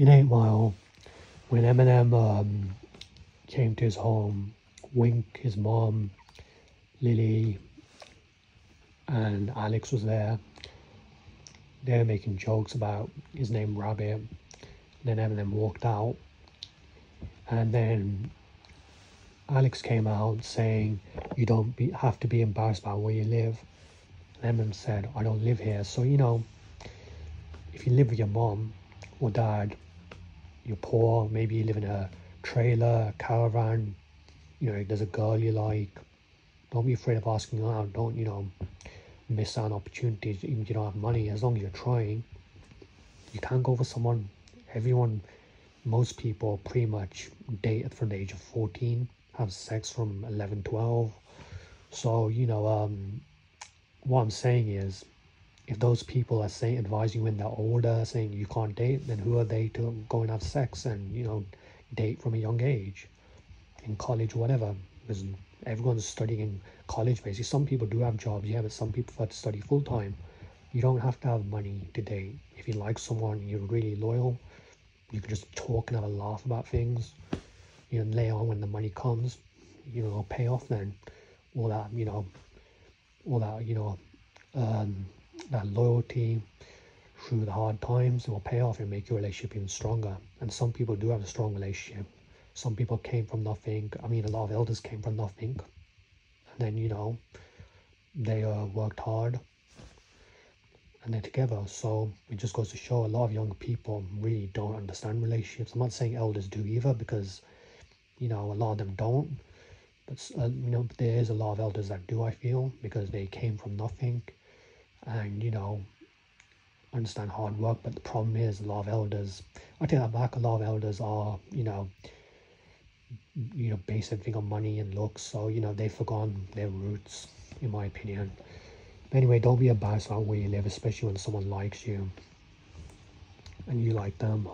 in 8 Mile, when Eminem um, came to his home, Wink, his mom, Lily, and Alex was there. They were making jokes about his name Rabbit. Then Eminem walked out, and then Alex came out saying, "You don't be, have to be embarrassed about where you live." And Eminem said, "I don't live here." So you know, if you live with your mom or dad, you're poor. Maybe you live in a trailer, caravan. You know, there's a girl you like. Don't be afraid of asking out. Don't you know? miss out on opportunities even if you don't have money as long as you're trying you can't go for someone everyone most people pretty much date from the age of 14 have sex from 11 12 so you know um what i'm saying is if those people are saying advising when they're older saying you can't date then who are they to go and have sex and you know date from a young age? In college whatever. Because everyone's studying in college basically. Some people do have jobs yeah but some people have to study full time you don't have to have money to date. If you like someone you're really loyal. You can just talk and have a laugh about things you know later on when the money comes you know pay off then. All that you know all that you know um, that loyalty through the hard times will pay off and make your relationship even stronger and some people do have a strong relationship some people came from nothing. I mean, a lot of elders came from nothing. And then, you know, they uh, worked hard and they're together. So it just goes to show a lot of young people really don't understand relationships. I'm not saying elders do either because, you know, a lot of them don't. But, uh, you know, there is a lot of elders that do, I feel, because they came from nothing and, you know, understand hard work. But the problem is a lot of elders, I take that back, a lot of elders are, you know, you know, base everything on money and looks. So, you know, they've forgotten their roots, in my opinion. But anyway, don't be embarrassed about where you live, especially when someone likes you and you like them.